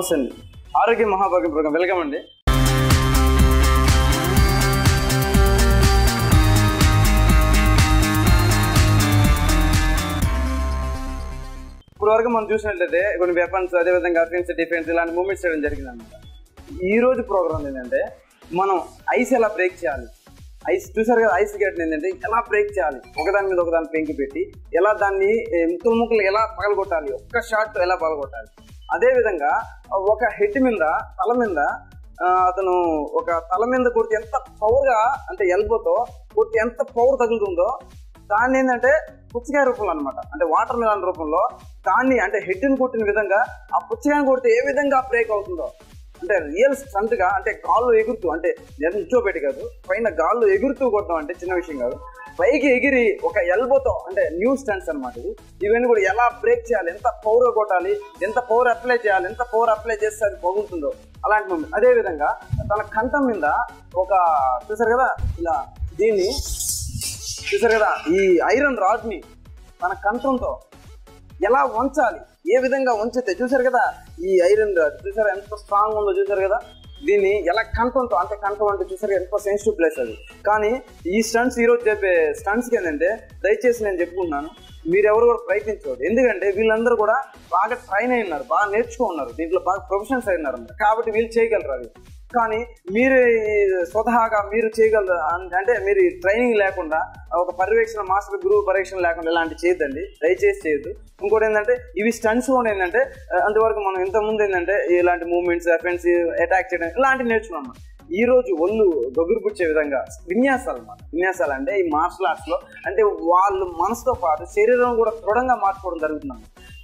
నమస్తే అండి. ఆరోగ్య మహాభాగ్యం ప్రోగ్రాం. వెల్కమ్ అండి. ఇప్పుడు వరకు మనం చూసినట్లయితే కొన్ని వెపన్స్ అదేవిధంగా అఫెన్స్ డిఫెన్స్ ఇలాంటి మూమెంట్స్ చేయడం జరిగింది అనమాట ఈ రోజు ప్రోగ్రామ్ ఏంటంటే మనం ఐస్ ఎలా బ్రేక్ చేయాలి? ఐస్ చూసారు కదా ఐస్ గేట్ ఏంటంటే ఎలా బ్రేక్ చేయాలి? ఒకదాని మీద ఒకదాని పెంకి పెట్టి ఎలా దాన్ని ముక్కలు ముక్కలు ఎలా పగలగొట్టాలి? ఒక్క షాట్ ఎలా పగలగొట్టాలి? అదేవిధంగా ఒక హెడ్ మీద తల మీద అతను ఒక తల మీద కొడితే ఎంత పవర్గా అంటే ఎల్బోతో కొడితే ఎంత పవర్ తగులుతుందో దాన్ని ఏంటంటే పుచ్చకాయ రూపంలో అనమాట అంటే వాటర్ మిలాన్ రూపంలో దాన్ని అంటే హెడ్ని కొట్టిన విధంగా ఆ పుచ్చకాయని కొడితే ఏ విధంగా బ్రేక్ అవుతుందో. అంటే రియల్ స్టంట్గా అంటే గాల్లో ఎగురుతూ అంటే నేను నిల్చోబెట్టి కాదు పైన గాల్లో ఎగురుతూ కొట్టడం అంటే చిన్న విషయం కాదు. పైకి ఎగిరి ఒక ఎల్బోతో అంటే న్యూ స్టాండ్స్ అనమాట ఇది ఇవన్నీ కూడా ఎలా బ్రేక్ చేయాలి? ఎంత పవర్ కొట్టాలి? ఎంత పవర్ అప్లై చేయాలి? ఎంత పవర్ అప్లై చేస్తే అది పగులుతుందో అలాంటి మూమెంట్ అదేవిధంగా తన కంఠం మీద ఒక చూసారు కదా ఇలా దీన్ని చూసారు కదా ఈ ఐరన్ రాడ్ని తన కంఠంతో ఎలా వంచాలి? ఏ విధంగా వంచితే చూసారు కదా ఈ ఐరన్ రాడ్ చూసారా ఎంత స్ట్రాంగ్ ఉందో చూసారు కదా దీన్ని ఎలా కంఠంతో అంటే కంఠం అంటే చూసారు ఎంత సెన్సిటివ్ ప్లేస్ అది. కానీ ఈ స్టంట్స్ ఈరోజు చెప్పే స్టంట్స్కి ఏంటంటే దయచేసి నేను చెప్పుకుంటున్నాను మీరెవరు కూడా ప్రయత్నించవద్దు ఎందుకంటే వీళ్ళందరూ కూడా బాగా ట్రైన్ అయి ఉన్నారు బాగా నేర్చుకున్నారు దీంట్లో బాగా ప్రొఫెషన్స్ అయినారు కాబట్టి వీళ్ళు చేయగలరు అది. కానీ మీరు స్వతహాగా మీరు చేయగలరు? అంటే మీరు ట్రైనింగ్ లేకుండా ఒక పర్యవేక్షణ మాస్టర్ గురువు పర్యవేక్షణ లేకుండా ఇలాంటి చేయొద్దండి. దయచేసి చేయొద్దు. ఇంకోటి ఏంటంటే ఇవి స్టంట్స్ కూడా ఏంటంటే అంతవరకు మనం ఇంతకుముందు ఏంటంటే ఇలాంటి మూమెంట్స్ ఎఫెన్స్ అటాక్ చేయడం ఇలాంటివి నేర్చుకున్నాం ఈ రోజు ఒళ్ళు గొగురు పుచ్చే విధంగా విన్యాసాలు అన్నమాట. విన్యాసాలు అంటే ఈ మార్షల్ ఆర్ట్స్లో అంటే వాళ్ళు మనసుతో పాటు శరీరం కూడా దృఢంగా మార్చుకోవడం జరుగుతుంది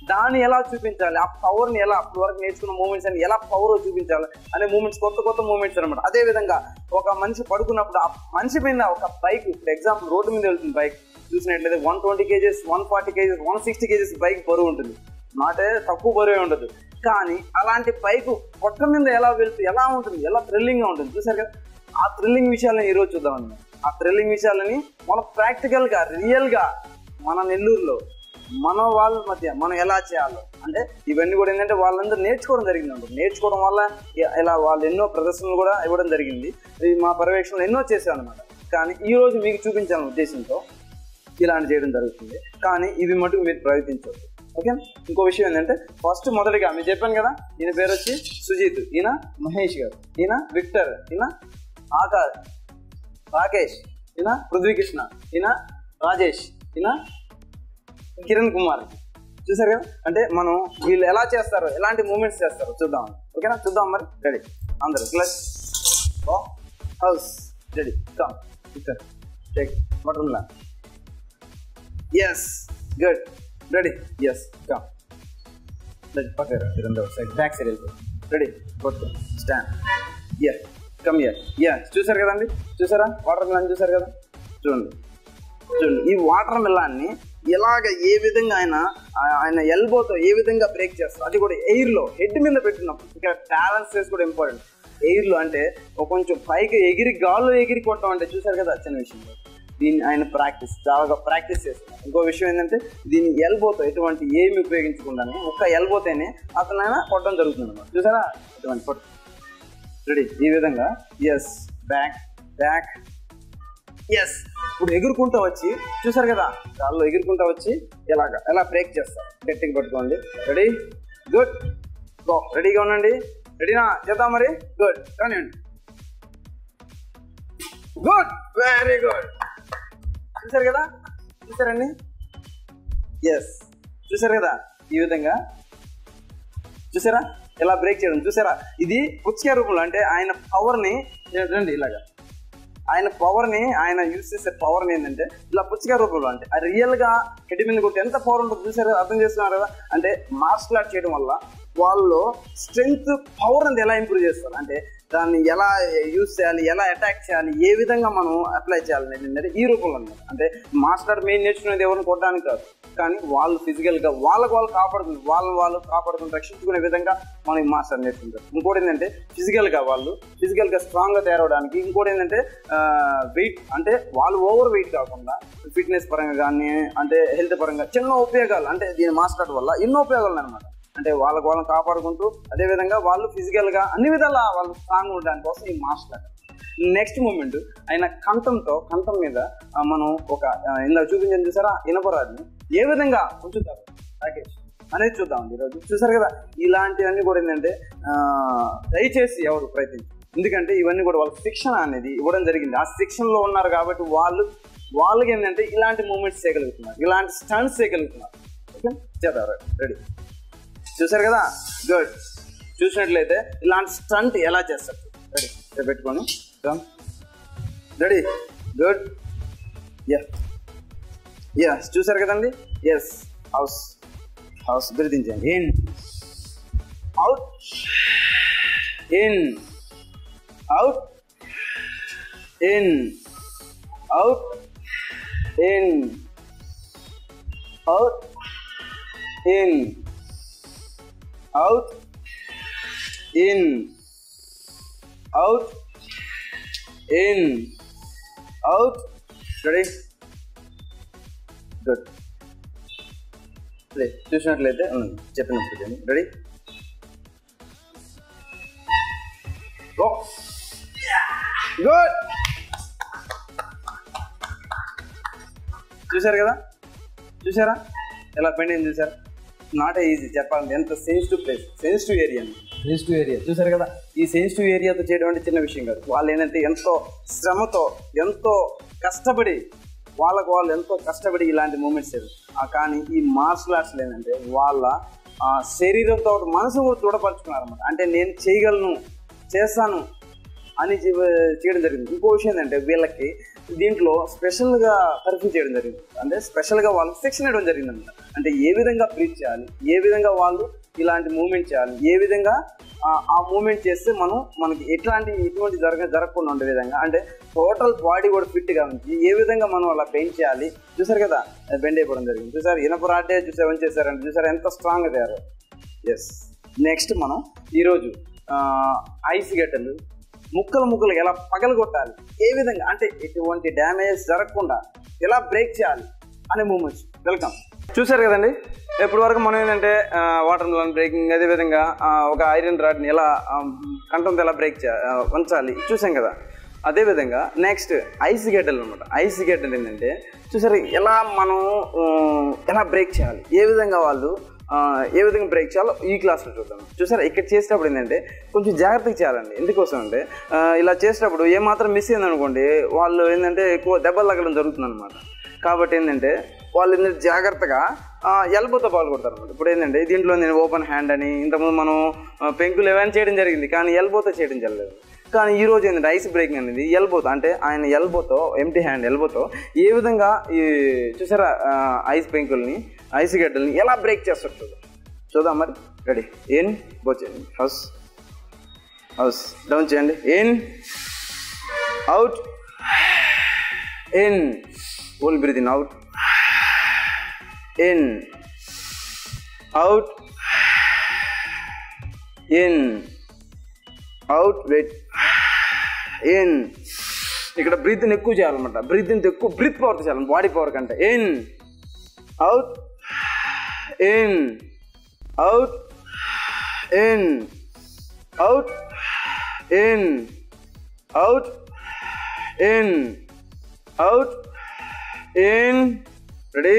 దాన్ని ఎలా చూపించాలి? ఆ పవర్ని ఎలా? అప్పటి వరకు నేర్చుకున్న మూమెంట్స్ అని ఎలా పవర్ చూపించాలి అనే మూమెంట్స్ కొత్త కొత్త మూమెంట్స్ అనమాట అదే విధంగా ఒక మనిషి పడుకున్నప్పుడు ఆ మనిషి మీద ఒక బైక్ ఇప్పుడు ఎగ్జాంపుల్ రోడ్డు మీద వెళ్తుంది బైక్ చూసినట్లయితే one twenty kgs one forty kgs one sixty kgs bike బరువు ఉంటుంది. నాటే తక్కువ బరువే ఉండదు. కానీ అలాంటి బైక్ పొట్ట మీద ఎలా వెళ్తూ ఎలా ఉంటుంది ఎలా థ్రిల్లింగ్గా ఉంటుంది చూసారు కదా? ఆ థ్రిల్లింగ్ విషయాలని ఈరోజు చూద్దామండి ఆ థ్రిల్లింగ్ విషయాలని మనం ప్రాక్టికల్గా రియల్గా మన నెల్లూరులో మన వాళ్ళ మధ్య మనం ఎలా చేయాలో. అంటే ఇవన్నీ కూడా ఏంటంటే వాళ్ళందరూ నేర్చుకోవడం జరిగింది నేర్చుకోవడం వల్ల ఇలా వాళ్ళు ఎన్నో ప్రదర్శనలు కూడా ఇవ్వడం జరిగింది. మా పర్యవేక్షణలో ఎన్నో చేశాను అనమాట కానీ ఈ రోజు మీకు చూపించాలని ఉద్దేశంతో ఇలాంటి చేయడం జరుగుతుంది. కానీ ఇవి మటుకు మీరు ప్రయత్నించవచ్చు ఓకే? ఇంకో విషయం ఏంటంటే ఫస్ట్ మొదటిగా మీరు చెప్పాను కదా ఈయన పేరు వచ్చి సుజిత్ ఈయన మహేష్ గారు ఈయన విక్టర్ ఈయన ఆకాష్ రాకేష్ ఈయన పృథ్వీకృష్ణ ఈయన రాజేష్ ఈయన కిరణ్ కుమార్. చూసారు కదా? అంటే మనం వీళ్ళు ఎలా చేస్తారు ఎలాంటి మూమెంట్స్ చేస్తారు చూద్దాం. ఓకేనా? చూద్దాం మరి. రెడీ అందరు ఓ హౌస్ రెడీ కమ్ ఇక్కడ టేక్ వాటర్ లా. Yes good ready yes come ready పక్కన రెండవ సైడ్ బ్యాక్ సైడ్ వెళ్ళిపో రెడీ కొట్టు stand yeah come here yeah చూసారు కదండి? చూసారా? వాటర్ మిలాన్ చూసారు కదా? చూడండి. చూడండి. ఈ వాటర్ మిలాన్ని ఇలాగ ఏ విధంగా ఆయన ఆయన ఎల్బోతో ఏ విధంగా బ్రేక్ చేస్తారు అది కూడా ఎయిర్లో హెడ్ మీద పెట్టినప్పుడు ఇక్కడ బ్యాలెన్స్ కూడా ఇంపార్టెంట్ ఎయిర్లో అంటే ఒక కొంచెం పైకి ఎగిరి గాల్లో ఎగిరి కొట్టడం అంటే చూసారు కదా చిన్న విషయం. దీన్ని ఆయన ప్రాక్టీస్ చాలా ప్రాక్టీస్ చేస్తున్నారు. ఇంకో విషయం ఏంటంటే దీన్ని ఎల్బోతో ఎటువంటి ఏమి ఉపయోగించకుండానే ఒక్క ఎల్బోతోనే అతను ఆయన కొట్టడం జరుగుతుంది అనమాట చూసారా? ఎటువంటి కొట్టడం రెడీ ఈ విధంగా ఎస్ బ్యాక్ బ్యాక్ ఎస్ ఇప్పుడు ఎగురుకుంటూ వచ్చి చూసారు కదా గాల్లో ఎగురుకుంటూ వచ్చి ఎలాగా ఎలా బ్రేక్ చేస్తారు గట్టిగా పట్టుకోండి. రెడీ గుడ్ గో రెడీగా ఉండండి. రెడీనా చేద్దాం మరి? గుడ్ కానివ్వండి. గుడ్ వెరీ గుడ్ చూసారు కదా? చూసారండి? ఎస్ చూసారు కదా? ఈ విధంగా. చూసారా? ఇలా బ్రేక్ చేయడం. చూసారా? ఇది పుచ్చకాయ రూపంలో అంటే ఆయన పవర్ని రండి ఇలాగా. ఆయన పవర్ని ఆయన యూజ్ చేసే పవర్ని ఏంటంటే ఇలా పుచ్చకాయ రూపంలో అంటే అది రియల్గా హెడ్ మీద కొట్టి ఎంత పవర్ ఉంటుందో చూసారు అర్థం చేస్తున్నారు కదా? అంటే మార్షల్ ఆర్ట్ చేయడం వల్ల వాళ్ళు స్ట్రెంగ్త్ పవర్ అనేది ఎలా ఇంప్రూవ్ చేస్తారు? అంటే దాన్ని ఎలా యూజ్ చేయాలి ఎలా అటాక్ చేయాలి ఏ విధంగా మనం అప్లై చేయాలి అనేది ఏంటంటే ఈ రూపంలో ఉంది. అంటే మాస్టర్ మెయిన్ నేర్చుకునేది ఎవరిని కొట్టడానికి కాదు. కానీ వాళ్ళు ఫిజికల్గా వాళ్ళకు వాళ్ళు కాపాడుకుని వాళ్ళు వాళ్ళు కాపాడుకుని రక్షించుకునే విధంగా మనకి మాస్టర్ నేర్చుకుంటారు ఇంకోటి ఏంటంటే ఫిజికల్గా వాళ్ళు ఫిజికల్గా స్ట్రాంగ్గా తయారవడానికి ఇంకోటి ఏంటంటే వెయిట్ అంటే వాళ్ళు ఓవర్ వెయిట్ కాకుండా ఫిట్నెస్ పరంగా కానీ అంటే హెల్త్ పరంగా చిన్న ఉపయోగాలు అంటే దీని మాస్టర్ వల్ల ఎన్నో ఉపయోగాలు అనమాట అంటే వాళ్ళకు వాళ్ళని కాపాడుకుంటూ అదేవిధంగా వాళ్ళు ఫిజికల్గా అన్ని విధాలా వాళ్ళు స్ట్రాంగ్ ఉండడానికి కోసం ఈ మార్షల్ ఆర్ట్ నెక్స్ట్ మూమెంట్ ఆయన కంఠంతో కంఠం మీద మనం ఒక ఇందాక చూపించాను చూసారా? ఇనపరాన్ని ఏ విధంగా? ఉంచుతారు రాకేష్ అనేది చూద్దాం ఈరోజు. చూసారు కదా ఇలాంటివన్నీ కూడా ఏంటంటే దయచేసి ఎవరు ప్రయత్నించి ఎందుకంటే ఇవన్నీ కూడా వాళ్ళకి శిక్షణ అనేది ఇవ్వడం జరిగింది. ఆ శిక్షణలో ఉన్నారు కాబట్టి వాళ్ళు వాళ్ళకి ఏంటంటే ఇలాంటి మూమెంట్స్ చేయగలుగుతున్నారు. ఇలాంటి స్టంట్స్ చేయగలుగుతున్నారు. ఓకే? చేద్దాం రెడీ. చూసారు కదా? గుడ్ చూసినట్లయితే ఇలాంటి స్టంట్ ఎలా చేస్తారు? రెడీ పెట్టుకొని. రెడీ గుడ్ ఎస్ ఎస్ చూసారు కదండి? Yes house horse బ్రీతించండి in out in out in out in out in out. In. Out. In. Out. Ready good. Play. చూసినట్లయితే చెప్పినప్పుడు చేయండి. రెడీ గో గుడ్ చూసారు కదా? చూసారా ఎలా పెండింగ్ చూసారా నాట్ ఈజీ చెప్పాలంటే ఎంత sensitive place sensitive area sensitive area చూసారు కదా? ఈ సెన్సిటివ్ ఏరియాతో చేయడం అంటే చిన్న విషయం కాదు. వాళ్ళు ఏంటంటే ఎంతో శ్రమతో ఎంతో కష్టపడి వాళ్ళకు వాళ్ళు ఎంతో కష్టపడి ఇలాంటి మూమెంట్స్ చేయరు ఆ కానీ ఈ మార్షల్ ఆర్ట్స్ ఏంటంటే వాళ్ళ శరీరంతో మనసు కూడా దృఢపరుచుకున్నారు అనమాట అంటే నేను చేయగలను చేస్తాను అని చేయడం జరిగింది. ఇంకో విషయం ఏంటంటే వీళ్ళకి దీంట్లో స్పెషల్గా పరిచయం చేయడం జరిగింది. అంటే స్పెషల్గా వాళ్ళకి శిక్షణ ఇవ్వడం జరిగింది అనమాట అంటే ఏ విధంగా బ్రీచ్ చేయాలి ఏ విధంగా వాళ్ళు ఇలాంటి మూమెంట్ చేయాలి ఏ విధంగా ఆ- మూమెంట్ చేస్తే మనం మనకి ఎట్లాంటి ఇటువంటి జరగ జరగకుండా ఉండే విధంగా అంటే టోటల్ బాడీ కూడా ఫిట్గా ఉంచి ఏ విధంగా మనం అలా బెండ్ చేయాలి చూసారు కదా బెండ్ అయిపోవడం జరిగింది. చూసారు ఇనప రాటే చూసి చేశారంటే చూసారు ఎంత స్ట్రాంగ్ తయారు ఎస్ నెక్స్ట్ మనం ఈరోజు ఐస్ గడ్డలు ముక్కలు ముక్కలు ఎలా పగలగొట్టాలి? ఏ విధంగా? అంటే ఎటువంటి డ్యామేజ్ జరగకుండా ఎలా బ్రేక్ చేయాలి అనే మూమెంట్స్. వెల్కమ్. చూసారు కదండి? ఇప్పటి వరకు మనం ఏంటంటే వాటర్ మిలన్ బ్రేకింగ్ అదేవిధంగా ఒక ఐరన్ రాడ్ని ఎలా కంటంతో కంఠంతో ఎలా బ్రేక్ చే ఉంచాలి చూసాం కదా? అదేవిధంగా నెక్స్ట్ ఐస్ గడ్డలు అనమాట ఐస్ గడ్డలు ఏంటంటే చూసారు ఎలా మనం ఎలా బ్రేక్ చేయాలి? ఏ విధంగా వాళ్ళు ఏ విధంగా బ్రేక్ చేయాలో ఈ క్లాస్లో చూద్దాం. చూసారా? ఇక్కడ చేసేటప్పుడు ఏంటంటే కొంచెం జాగ్రత్తగా చేయాలండి. ఎందుకోసం అంటే ఇలా చేసేటప్పుడు ఏమాత్రం మిస్ అయిందనుకోండి వాళ్ళు ఏంటంటే ఎక్కువ దెబ్బలు తగ్గడం జరుగుతుంది అనమాట కాబట్టి ఏంటంటే వాళ్ళు ఏంటంటే జాగ్రత్తగా ఎల్బోతో బాల్ కొడతారు అనమాట ఇప్పుడు ఏంటంటే దీంట్లో నేను ఓపెన్ హ్యాండ్ అని ఇంతకుముందు మనం పెంకులు ఏమైనా చేయడం జరిగింది కానీ ఎల్బోతో చేయడం జరగలేదు. కానీ ఈ రోజు ఏంటంటే ఐస్ బ్రేకింగ్ అనేది ఎల్బోతో అంటే ఆయన ఎల్బోతో ఎంటీ హ్యాండ్ ఎల్బోతో ఏ విధంగా ఈ చూసారా ఐస్ పెంకుల్ని ఐస్ గడ్డల్ని ఎలా బ్రేక్ చేస్తారు చూద్దాం చూద్దాం మరి. రెడీ ఏం గో చేయండి. హౌస్ హౌస్ డౌన్ చేయండి. ఏం out in whole breathe in out in out in out in out wait breathing ఎక్కువ చేయాలన్నమాట. బ్రీతింగ్ ఎక్కువ బ్రీత్ పవర్ చేయాలి బాడీ పవర్ కంటే. In out in out in out in out in out in ready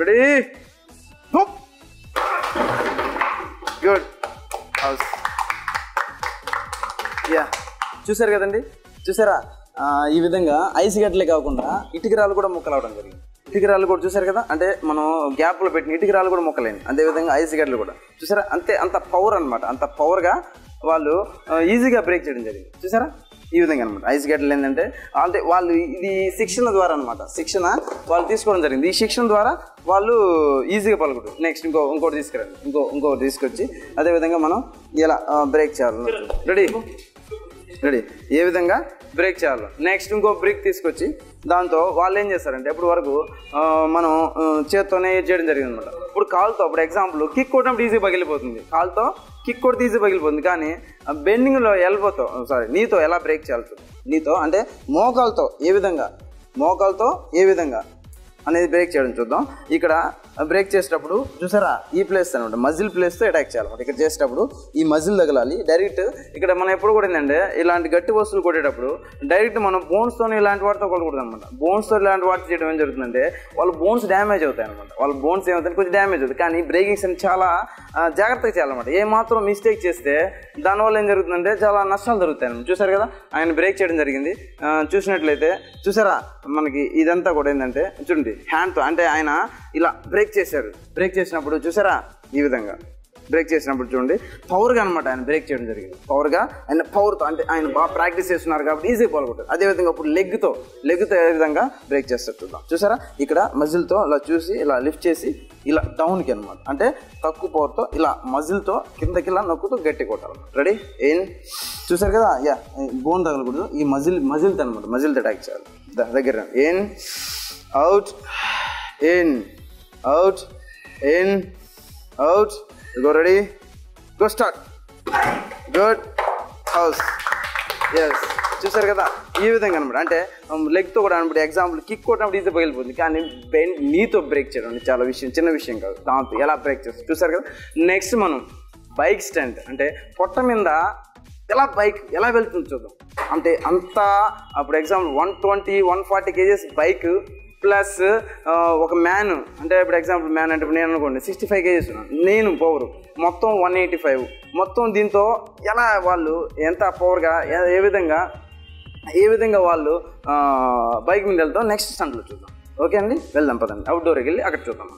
ready good horse yeah చూసారు కదండి? చూసారా ఈ విధంగా ఐస్ గడ్డలే కాకుండా ఇటుకరాలు కూడా ముక్కలు అవడం జరిగింది. ఇటుకరాలు కూడా చూసారు కదా? అంటే మనం గ్యాప్లో పెట్టిన ఇటుకరాలు కూడా ముక్కలేండి. అదేవిధంగా ఐస్ గడ్డలు కూడా. చూసారా అంతే అంత పవర్ అన్నమాట. అంత పవర్గా వాళ్ళు ఈజీగా బ్రేక్ చేయడం జరిగింది. చూసారా ఈ విధంగా అనమాట ఐస్ గడ్డలు ఏంటంటే అంటే వాళ్ళు ఇది శిక్షణ ద్వారా అనమాట శిక్షణ వాళ్ళు తీసుకోవడం జరిగింది. ఈ శిక్షణ ద్వారా వాళ్ళు ఈజీగా పలుకుడు నెక్స్ట్ ఇంకో ఇంకోటి తీసుకురండి. ఇంకో ఇంకోటి తీసుకొచ్చి అదేవిధంగా మనం ఎలా బ్రేక్ చేయాలి రెడీ రెడీ ఏ విధంగా? బ్రేక్ చేయాలి. నెక్స్ట్ ఇంకో బ్రేక్ తీసుకొచ్చి దాంతో వాళ్ళు ఏం చేస్తారంటే ఇప్పుడు వరకు మనం చేత్తోనే చేయడం జరిగింది అనమాట ఇప్పుడు కాల్తో ఇప్పుడు ఎగ్జాంపుల్ కిక్ కొట్టినప్పుడు ఈజీ పగిలిపోతుంది. కాల్తో కిక్ కొడితే ఈజీ పగిలిపోతుంది. కానీ బెండింగ్లో వెళ్ళిపోతావు సారీ నీతో ఎలా బ్రేక్ చేయాలి నీతో అంటే మోకాలతో ఏ విధంగా? మోకాలతో ఏ విధంగా? అనేది బ్రేక్ చేయడం చూద్దాం. ఇక్కడ బ్రేక్ చేసేటప్పుడు చూసారా? ఈ ప్లేస్ అనమాట మజిల్ ప్లేస్తో అటాక్ చేయాలన్నమాట. ఇక్కడ చేసేటప్పుడు ఈ మజిల్ తగలాలి. డైరెక్ట్ ఇక్కడ మనం ఎప్పుడు కూడా ఏంటంటే ఇలాంటి గట్టి వస్తువులు కొట్టేటప్పుడు డైరెక్ట్ మనం బోన్స్తో ఇలాంటి వాటితో కొట్టకూడదు అనమాట బోన్స్తో ఇలాంటి వాటి చేయడం ఏం జరుగుతుందంటే వాళ్ళ బోన్స్ డ్యామేజ్ అవుతాయి అనమాట వాళ్ళ బోన్స్ ఏమవుతాయి కొంచెం డ్యామేజ్ అవుతుంది కానీ బ్రేకింగ్స్ అని చాలా జాగ్రత్తగా చేయాలన్నమాట. ఏ మాత్రం మిస్టేక్ చేస్తే దానివల్ల ఏం జరుగుతుందంటే చాలా నష్టాలు జరుగుతాయి అనమాట చూసారు కదా? ఆయన బ్రేక్ చేయడం జరిగింది. చూసినట్లయితే చూసారా? మనకి ఇదంతా కూడా ఏంటంటే చూడండి హ్యాండ్తో అంటే ఆయన ఇలా బ్రేక్ చేశారు. బ్రేక్ చేసినప్పుడు చూసారా? ఈ విధంగా. బ్రేక్ చేసినప్పుడు చూడండి. పవర్గా అనమాట ఆయన బ్రేక్ చేయడం జరిగింది. పవర్గా ఆయన పవర్తో అంటే ఆయన బాగా ప్రాక్టీస్ చేస్తున్నారు కాబట్టి ఈజీ పాల్గొంటారు అదేవిధంగా ఇప్పుడు లెగ్తో లెగ్తో ఏ విధంగా బ్రేక్ చేస్తారు చూద్దాం. చూసారా? ఇక్కడ మజిల్తో ఇలా చూసి ఇలా లిఫ్ట్ చేసి ఇలా డౌన్కి అనమాట అంటే తక్కువ పవర్తో ఇలా మజిల్తో కిందకి ఇలా నొక్కుతూ గట్టి కొట్టాలి. రెడీ ఏం చూసారు కదా? యా బోన్ తగలకూడదు. ఈ మజిల్ మజిల్తో అనమాట మజిల్తో అటాక్ చేయాలి. దగ్గర ఏం out out, in, out. You go ready? Go start. Good horse yes చూసారు కదా? ఈ విధంగా అనమాట అంటే um, లెగ్తో కూడా అనమాట ఎగ్జాంపుల్ కిక్ కొట్టినప్పుడు ఈజీ పగిలిపోతుంది. కానీ బెన్ నీతో బ్రేక్ చేయడం చాలా విషయం చిన్న విషయం కాదు. దాంతో ఎలా బ్రేక్ చేస్తారు చూసారు కదా? నెక్స్ట్ మనం బైక్ స్టాండ్ అంటే పొట్ట మీద ఎలా బైక్ ఎలా వెళ్తుంది చూద్దాం. అంటే అంత అప్పుడు example one twenty one forty kgs bike plus ఒక మ్యాన్ అంటే ఇప్పుడు ఎగ్జాంపుల్ మ్యాన్ అంటే ఇప్పుడు నేను అనుకోండి సిక్స్టీ ఫైవ్ కేజీస్ నేను పవర్ మొత్తం వన్ ఎయిటీ ఫైవ్ మొత్తం దీంతో ఎలా వాళ్ళు ఎంత పవర్గా ఏ- విధంగా ఏ విధంగా వాళ్ళు బైక్ మీద వెళ్తాం నెక్స్ట్ స్టంట్లో చూద్దాం. ఓకే అండి? వెళ్దాం పదండి. అవుట్డోర్కి వెళ్ళి అక్కడ చూద్దాం